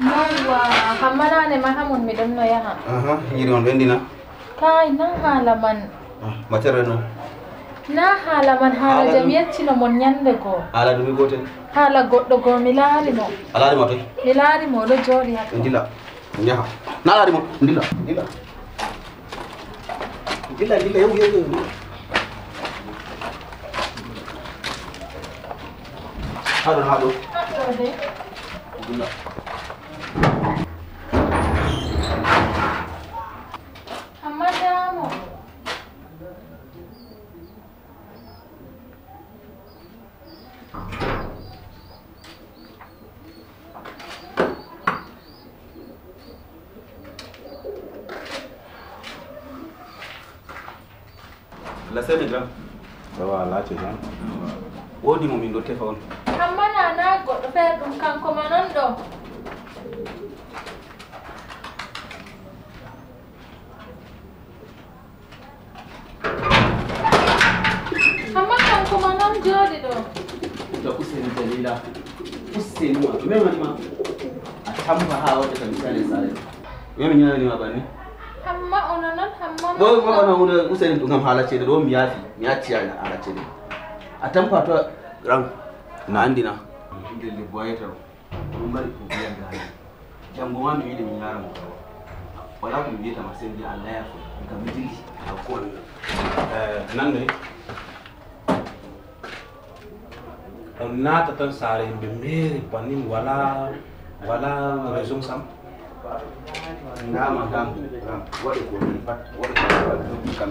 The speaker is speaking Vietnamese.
yawwa hammanane ma hamon miɗon no yaha aha yiri on ɓendina kai na haala man matere no na haala man haala Haala jam yeccino mon ñande goo ala ɗumi gotel haala goɗɗo goo mi laari mo alaɗima toy mi laari mo oɗo jooɗi ha en jaha na alaɗima dilla dilla dilla dilla yew yew yew haɗon haɗo ɗo la sene gram sawa lace tan wodi mo min ɗo tefa on amma nana goɗɗo feere ɗum kanko gida kusisemua mimi manima atampa hawa wote kabisa ile sare mimi nyana ni mabani hamma onanan hamma wo wo ona ona usaini tungam halace da do miyafi miyaci ya halace da atampa to ran na andina alhamdulillah boye taro mun bari ku biyan da hali jambo wani ilimin yaron ko wala kun bi Allah ya ku ga eh nan onata tan sare be mere panin wala wala raison sam. Ndama kam ko pat ko kam